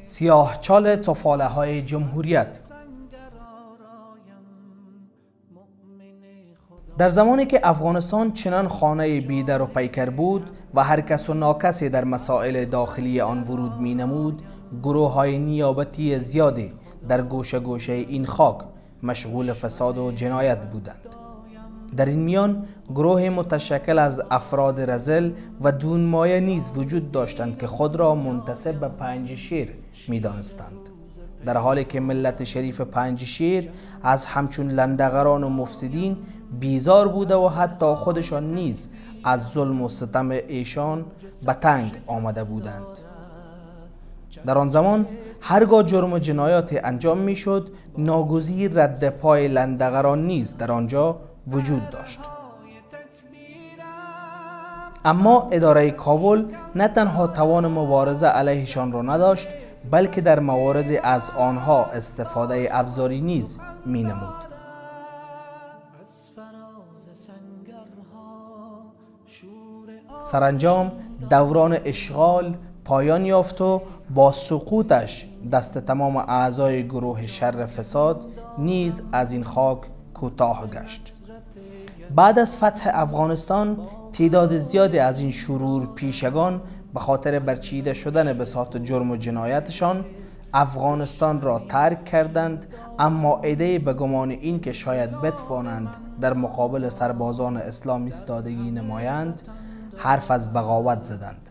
سیاه چال تفاله های جمهوریت. در زمانی که افغانستان چنان خانه بیدر و پیکر بود و هر کس و ناکسی در مسائل داخلی آن ورود می نمود گروه های نیابتی زیادی در گوشه گوشه این خاک مشغول فساد و جنایت بودند. در این میان گروه متشکل از افراد رزل و دون مایه نیز وجود داشتند که خود را منتصب به پنج شیر می دانستند. در حالی که ملت شریف پنج شیر از همچون لندغران و مفسدین بیزار بوده و حتی خودشان نیز از ظلم و ستم ایشان به تنگ آمده بودند در آن زمان هرگاه جرم و جنایات انجام می‌شد ناگزیر رد پای لندغران نیز در آنجا وجود داشت. اما اداره کابل نه تنها توان مبارزه علیهشان را نداشت بلکه در موارد از آنها استفاده ابزاری نیز می نمود سرانجام دوران اشغال پایان یافت و با سقوطش دست تمام اعضای گروه شر فساد نیز از این خاک کوتاه گشت. بعد از فتح افغانستان تعداد زیادی از این شرور پیشگان به خاطر برچیده شدن بساط جرم و جنایتشان افغانستان را ترک کردند اما ایده به گمان این که شاید بتوانند در مقابل سربازان اسلامی استادگی نمایند حرف از بغاوت زدند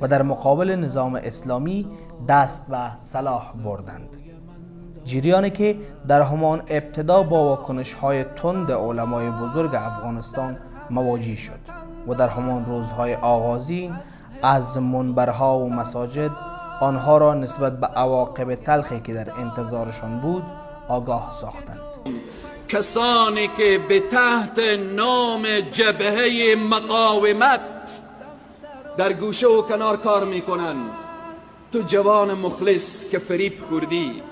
و در مقابل نظام اسلامی دست به صلاح بردند. جریانی که در همان ابتدا با واکنش های تند علمای بزرگ افغانستان مواجه شد و در همان روزهای آغازین از منبرها و مساجد آنها را نسبت به عواقب تلخی که در انتظارشان بود آگاه ساختند. کسانی که به تحت نام جبهه مقاومت در گوشه و کنار کار می‌کنن تو جوان مخلص که فریب خوردی.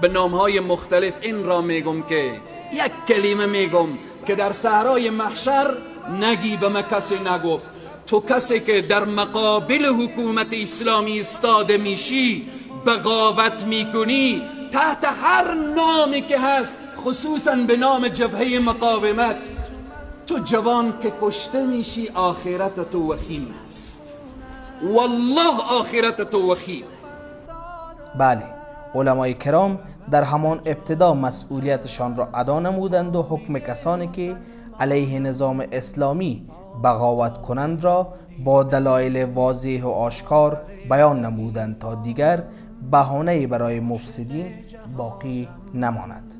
به نامهای مختلف این را میگم که یک کلمه میگم که در صحرای محشر نگی به من کسی نگفت. تو کسی که در مقابل حکومت اسلامی استاده میشی بغاوت می‌کنی تحت هر نامی که هست خصوصا به نام جبهه مقاومت تو جوان که کشته میشی آخرت تو وخیم است. والله آخرت تو وخیم. بله. علمای کرام در همان ابتدا مسئولیتشان را ادا نمودند و حکم کسانی که علیه نظام اسلامی بغاوت کنند را با دلایل واضح و آشکار بیان نمودند تا دیگر بهانه برای مفسدین باقی نماند.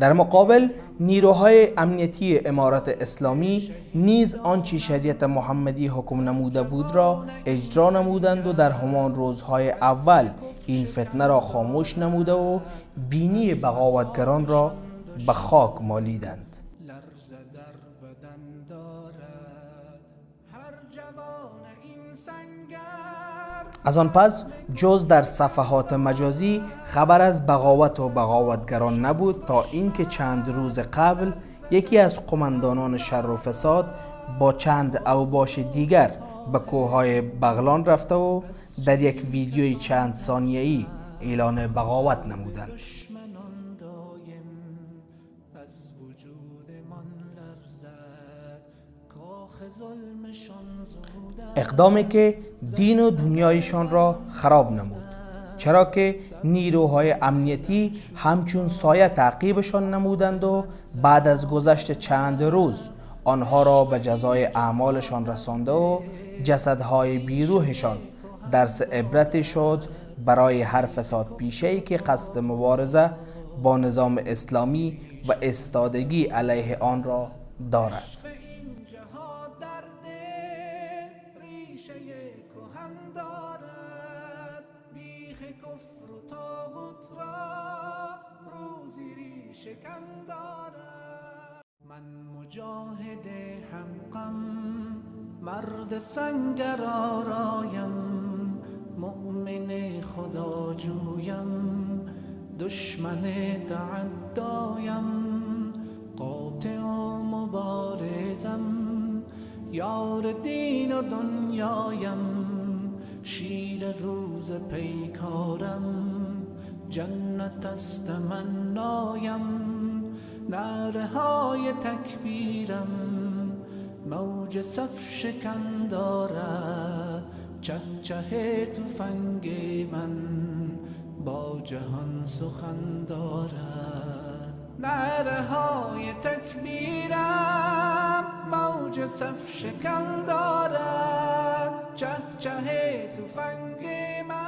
در مقابل نیروهای امنیتی امارت اسلامی نیز آنچه شریعت محمدی حکم نموده بود را اجرا نمودند و در همان روزهای اول این فتنه را خاموش نموده و بینی بغاوتگران را به خاک مالیدند. از آن پس جز در صفحات مجازی خبر از بغاوت و بغاوتگران نبود تا اینکه چند روز قبل یکی از قماندانان شر و فساد با چند اوباش دیگر به کوههای بغلان رفته و در یک ویدیوی چند ثانیه‌ای اعلان بغاوت نمودند. اقدامی که دین و دنیایشان را خراب نمود. چرا که نیروهای امنیتی همچون سایه تعقیبشان نمودند و بعد از گذشت چند روز آنها را به جزای اعمالشان رسانده و جسدهای بیروحشان درس عبرتی شد برای هر فساد پیشه که قصد مبارزه با نظام اسلامی و استادگی علیه آن را دارد. من مجاهد حقم مرد سنگر آرایم مؤمن خدا جویم دشمن تعدایم قاطع و مبارزم یار دین و دنیایم. شیر روز پیکارم جنت است من نایم. نره های تکبیرم موج صف شکن دارد. چه چه توفنگ من با جهان سخن دارد. نره های تکبیرم موج صف شکن دارد. चहेतु पङ्गे म